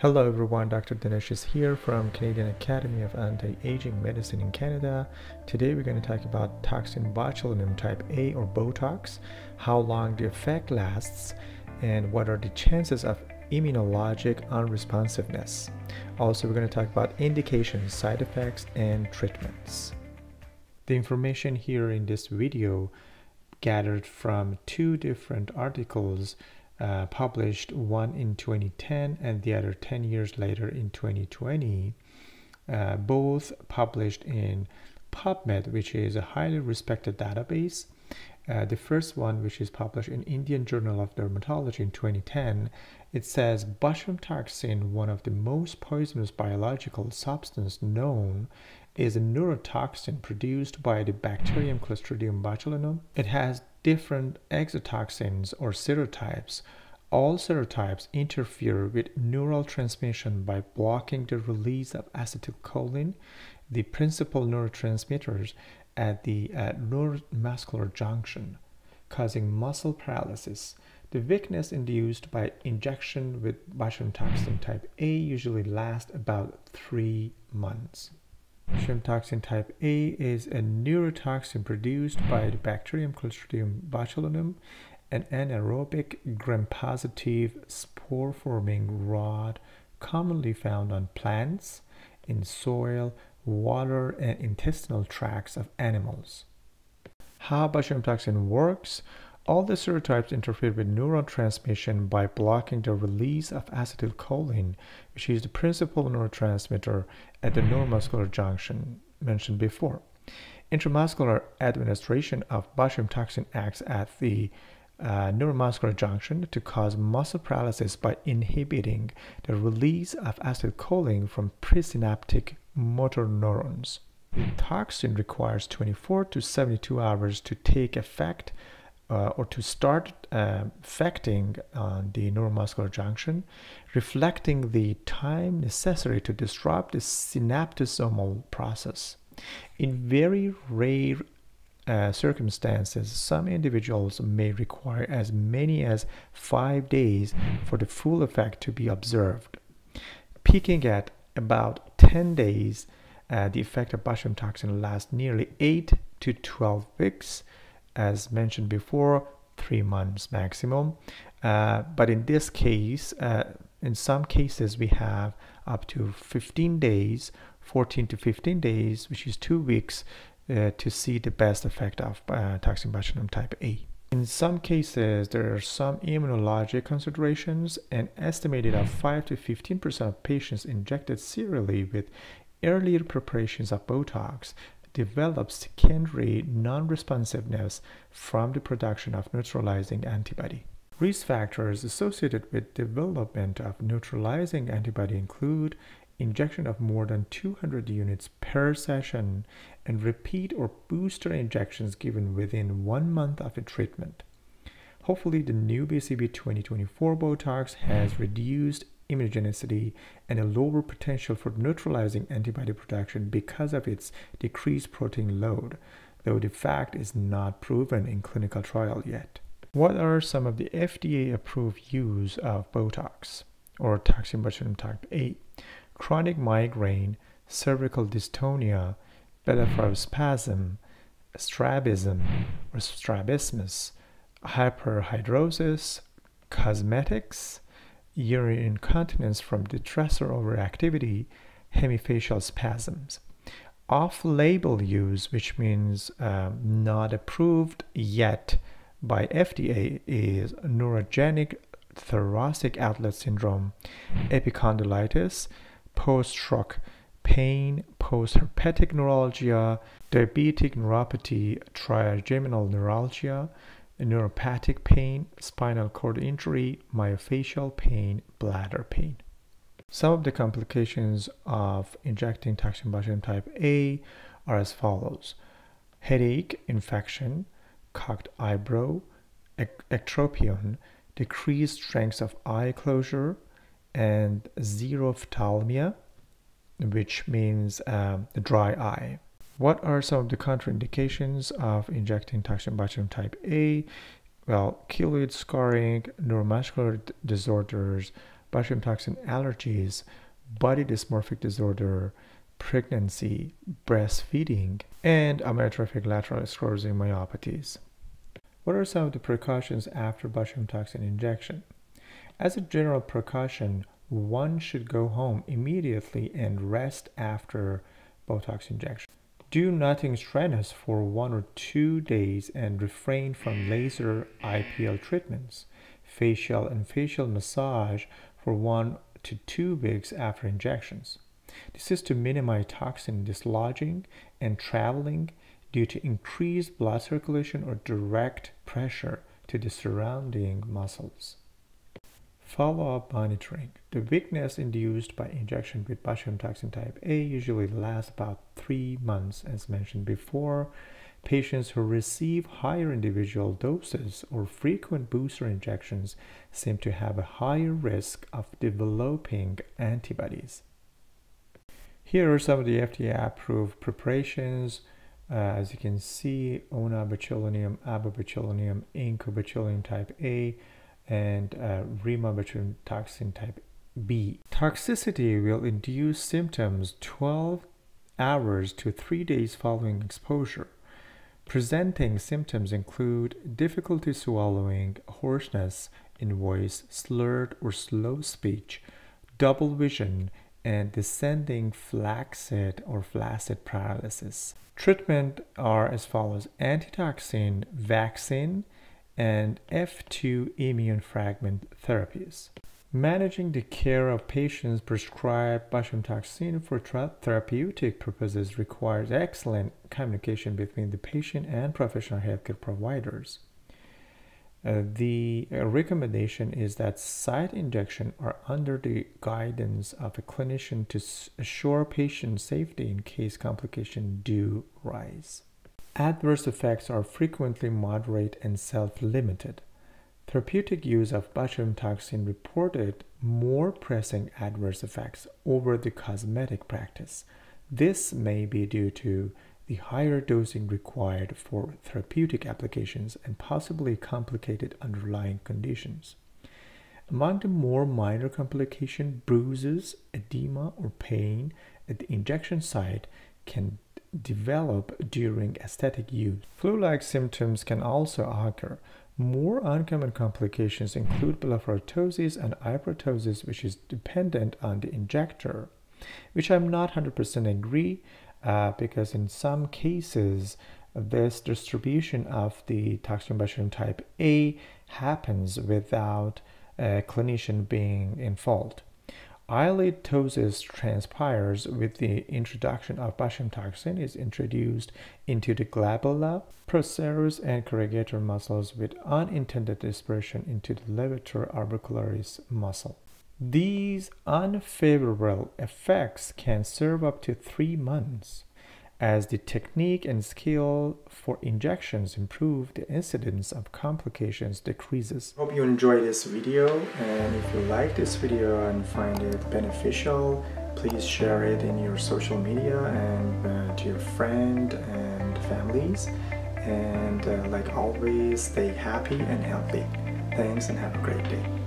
Hello everyone, Dr. Danesh is here from Canadian Academy of Anti-Aging Medicine in Canada. Today we're going to talk about toxin botulinum type A or Botox, how long the effect lasts, and what are the chances of immunologic unresponsiveness. Also, we're going to talk about indications, side effects, and treatments. The information here in this video gathered from two different articles uh, published one in 2010 and the other 10 years later in 2020, uh, both published in PubMed, which is a highly respected database. Uh, the first one, which is published in Indian Journal of Dermatology in 2010, it says botulinum toxin, one of the most poisonous biological substance known, is a neurotoxin produced by the bacterium Clostridium botulinum. It has different exotoxins or serotypes. All serotypes interfere with neural transmission by blocking the release of acetylcholine, the principal neurotransmitters at the uh, neuromuscular junction, causing muscle paralysis. The weakness induced by injection with botulinum toxin type A usually lasts about three months. Toxin type A is a neurotoxin produced by the bacterium Clostridium botulinum, an anaerobic gram-positive spore-forming rod commonly found on plants, in soil, water, and intestinal tracts of animals. How botulinum toxin works all the serotypes interfere with neuron transmission by blocking the release of acetylcholine, which is the principal neurotransmitter at the neuromuscular junction mentioned before. Intramuscular administration of botulinum toxin acts at the uh, neuromuscular junction to cause muscle paralysis by inhibiting the release of acetylcholine from presynaptic motor neurons. The toxin requires 24 to 72 hours to take effect uh, or to start uh, affecting the neuromuscular junction, reflecting the time necessary to disrupt the synaptosomal process. In very rare uh, circumstances, some individuals may require as many as five days for the full effect to be observed. Peaking at about 10 days, uh, the effect of botulinum toxin lasts nearly 8 to 12 weeks as mentioned before, three months maximum. Uh, but in this case, uh, in some cases, we have up to 15 days, 14 to 15 days, which is two weeks, uh, to see the best effect of uh, toxin botulinum type A. In some cases, there are some immunologic considerations. An estimated of 5 to 15% of patients injected serially with earlier preparations of Botox develops secondary non-responsiveness from the production of neutralizing antibody. Risk factors associated with development of neutralizing antibody include injection of more than 200 units per session and repeat or booster injections given within one month of a treatment. Hopefully, the new BCB 2024 Botox has reduced immunogenicity and a lower potential for neutralizing antibody production because of its decreased protein load, though the fact is not proven in clinical trial yet. What are some of the FDA approved use of Botox or toxin botulinum type A? Chronic migraine, cervical dystonia, blepharospasm, strabism or strabismus, hyperhidrosis, cosmetics, urinary incontinence from detrusor overactivity, hemifacial spasms. Off-label use, which means um, not approved yet by FDA, is neurogenic thoracic outlet syndrome, epicondylitis, post-stroke pain, post-herpetic neuralgia, diabetic neuropathy, trigeminal neuralgia, neuropathic pain, spinal cord injury, myofascial pain, bladder pain. Some of the complications of injecting toxin botulinum type A are as follows. Headache, infection, cocked eyebrow, ectropion, decreased strength of eye closure, and xerophthalmia, which means um, dry eye. What are some of the contraindications of injecting toxin botulinum type A? Well, keloid scarring, neuromuscular disorders, botulinum toxin allergies, body dysmorphic disorder, pregnancy, breastfeeding, and amyotrophic lateral sclerosis myopathies. What are some of the precautions after botulinum toxin injection? As a general precaution, one should go home immediately and rest after Botox injection. Do nothing strenuous for one or two days and refrain from laser IPL treatments, facial and facial massage for one to two weeks after injections. This is to minimize toxin dislodging and traveling due to increased blood circulation or direct pressure to the surrounding muscles. Follow-up monitoring. The weakness induced by injection with botulinum toxin type A usually lasts about three months as mentioned before. Patients who receive higher individual doses or frequent booster injections seem to have a higher risk of developing antibodies. Here are some of the FDA approved preparations. Uh, as you can see, onabotulinum, abobotulinum, incobotulinum type A, and uh, toxin type B. Toxicity will induce symptoms 12 hours to 3 days following exposure. Presenting symptoms include difficulty swallowing, hoarseness in voice, slurred or slow speech, double vision, and descending flaccid or flaccid paralysis. Treatment are as follows antitoxin, vaccine, and F2 immune fragment therapies. Managing the care of patients prescribed botulinum toxin for therapeutic purposes requires excellent communication between the patient and professional healthcare providers. Uh, the uh, recommendation is that site injection are under the guidance of a clinician to assure patient safety in case complications do rise. Adverse effects are frequently moderate and self-limited. Therapeutic use of botulinum toxin reported more pressing adverse effects over the cosmetic practice. This may be due to the higher dosing required for therapeutic applications and possibly complicated underlying conditions. Among the more minor complications, bruises, edema, or pain at the injection site can develop during aesthetic use. Flu-like symptoms can also occur, more uncommon complications include blepharoptosis and hypertosis, which is dependent on the injector, which I'm not 100% agree uh, because in some cases, this distribution of the toxin botulinum type A happens without a clinician being in fault. Eyelid ptosis transpires with the introduction of botulinum toxin is introduced into the glabella, procerus, and corrugator muscles with unintended dispersion into the levator orbicularis muscle. These unfavorable effects can serve up to three months. As the technique and skill for injections improve, the incidence of complications decreases. Hope you enjoyed this video and if you like this video and find it beneficial, please share it in your social media and uh, to your friend and families. And uh, like always, stay happy and healthy. Thanks and have a great day.